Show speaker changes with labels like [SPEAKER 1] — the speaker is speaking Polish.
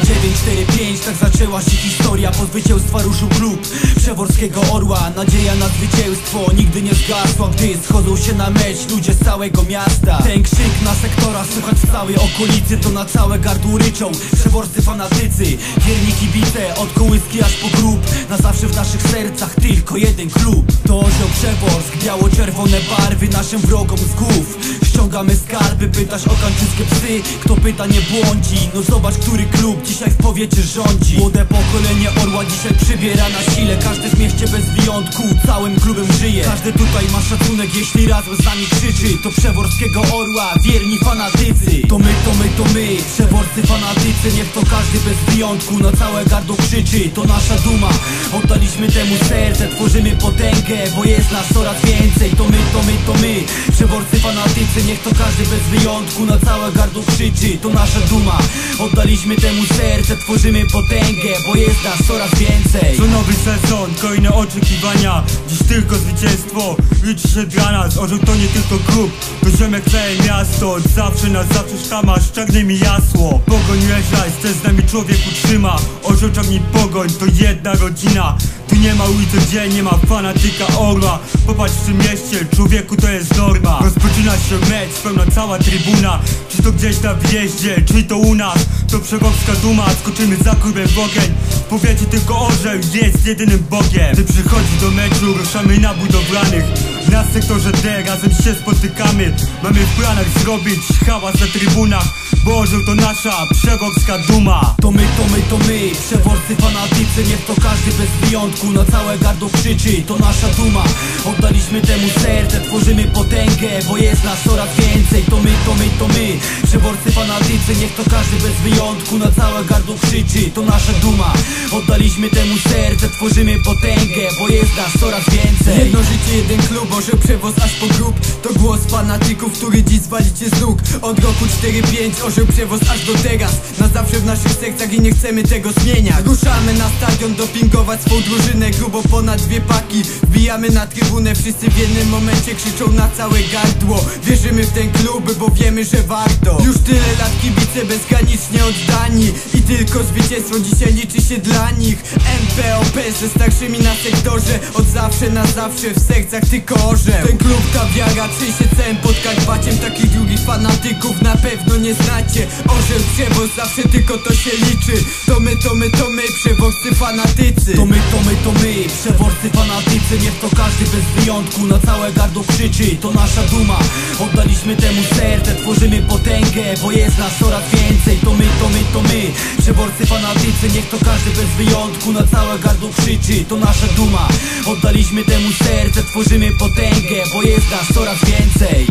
[SPEAKER 1] 545 Tak zaczęła się historia. Pozwycięstwa ruszył klub Przeworskiego Orła. Nadzieja na zwycięstwo nigdy nie zgasła Gdy schodzą się na mecz ludzie z całego miasta. Ten krzyk na sektora słychać w całej okolicy To na całe gardło ryczą Przeworscy fanatycy. Wierni kibice od kołyski aż po grób. Na zawsze w naszych sercach tylko jeden klub. To orzeł Przeworsk Biało-czerwone barwy naszym wrogom z głów Ściągamy skarby, pytasz o kańczyskie psy. Kto pyta nie błądzi. No zobacz, który klub dzisiaj w powiecie rządzi. Młode pokolenie Orła dzisiaj przybiera na sile. Każdy w mieście bez wyjątku całym klubem żyje. Każdy tutaj ma szacunek, jeśli razem z nami krzyczy. To Przeworskiego Orła, wierni fanatycy. To my, to my, to my, Przeworscy fanatycy. Niech to każdy bez wyjątku na całe gardło krzyczy. To nasza duma, oddaliśmy temu serce Tworzymy potęgę, bo jest nas coraz więcej. To my, to my, to my, Przeworscy fanatycy. Niech to każdy bez wyjątku na całe gardło krzyczy To nasza duma, oddaliśmy temu serce Tworzymy potęgę, bo jest nas coraz więcej.
[SPEAKER 2] To nowy sezon, kolejne oczekiwania. Dziś tylko zwycięstwo, liczy się dla nas. Orzeł to nie tylko klub, to ziomek całe miasto. Od zawsze nas zawsze sztama, szczegnie mi jasło. Pogoń leżaj, z nami człowiek utrzyma. Orzeł czarni pogoń, to jedna rodzina tu nie ma ulicy, gdzie nie ma fanatyka orła. Popatrz w tym mieście, człowieku to jest norma. Rozpoczyna się mecz, pełna cała tribuna Czy to gdzieś na wjeździe, czy to u nas? To przewowska duma, skoczymy za klubem w ogień. Powiecie tylko orzeł jest jedynym bogiem. Gdy przychodzi do meczu, ruszamy na budowlanych. Na sektorze D razem się spotykamy. Mamy w planach zrobić hałas na trybunach Bo orzeł to nasza przeworska duma.
[SPEAKER 1] To my, to my, to my, przeworscy fanatycy Niech to każdy bez wyjątku na całe gardło krzyczy. To nasza duma, oddaliśmy temu serce Tworzymy potęgę, bo jest nas coraz więcej. To my, to my, to my, przeworscy fanatycy Niech to każdy bez wyjątku na całe gardło krzyczy. To nasza duma, oddaliśmy temu serce Tworzymy potęgę, bo jest
[SPEAKER 3] Jedno jeden klub, orzeł przewoz aż po grób. To głos fanatyków, który dziś zwalicie z nóg. Od roku 4-5, orzeł przewoz aż do teraz. Na zawsze w naszych sercach i nie chcemy tego zmieniać. Ruszamy na stadion dopingować swą drużynę Grubo ponad dwie paki, wbijamy na trybunę Wszyscy w jednym momencie krzyczą na całe gardło. Wierzymy w ten klub, bo wiemy, że warto. Już tyle lat kibice I tylko zwycięstwo dzisiaj liczy się dla nich MPOP ze starszymi na sektorze Od zawsze na zawsze w sercach tylko orzeł Ten klub ta wiara trzęsie całym Podkarpaciem Takich drugich fanatyków na pewno nie znacie Orzeł przewoz zawsze tylko to się liczy To my, to my, to my, przewoźcy fanatycy
[SPEAKER 1] To my, to my, to my, przeworscy fanatycy Niech to każdy bez wyjątku na całe gardło krzyczy To nasza duma, oddaliśmy temu serce Tworzymy potęgę, bo jest nas coraz więcej to my, przeworscy fanatycy Niech to każdy bez wyjątku na całe gardło krzyczy. To nasza duma, oddaliśmy temu serce Tworzymy potęgę, bo jest nas coraz więcej